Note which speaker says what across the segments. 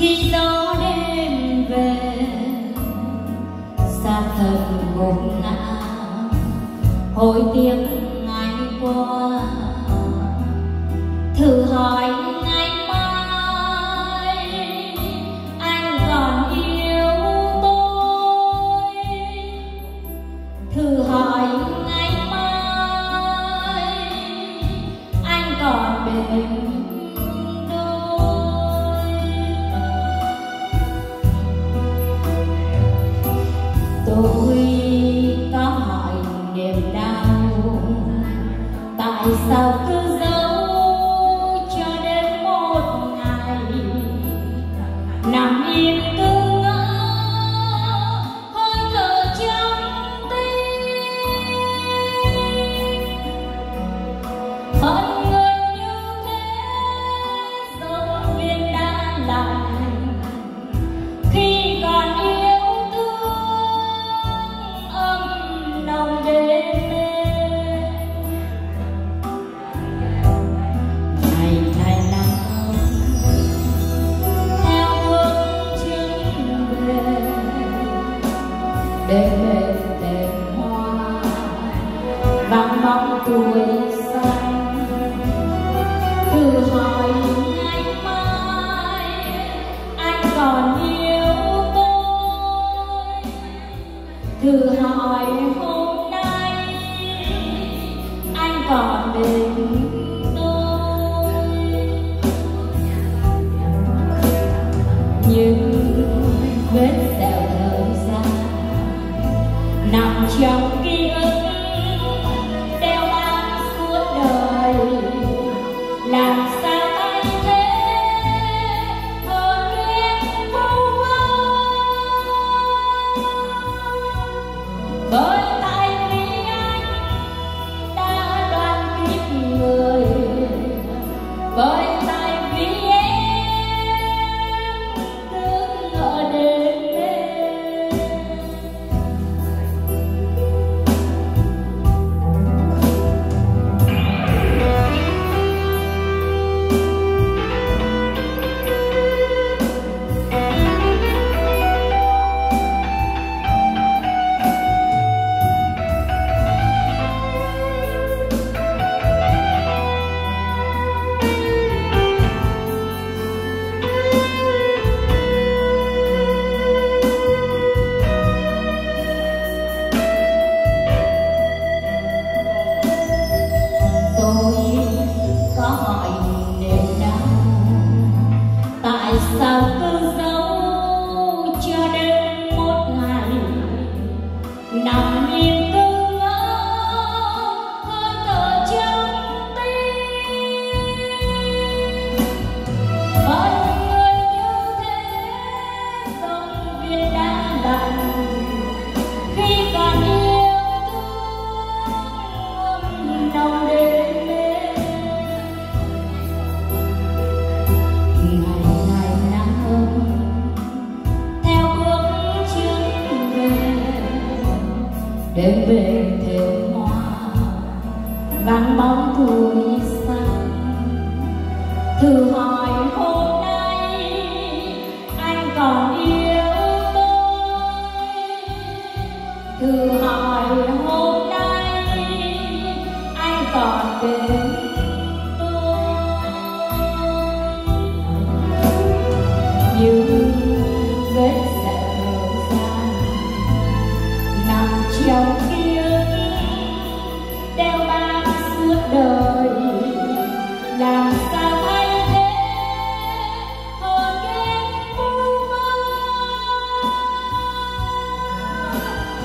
Speaker 1: khi gió đêm về, xa thật ngổn ngang, hồi tiếng ngày qua. Thử hỏi ngày mai, anh còn yêu tôi? Thử hỏi sao cứ bên bên thêm hoa vắng bóng tuổi xanh thư hoa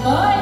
Speaker 1: mãe.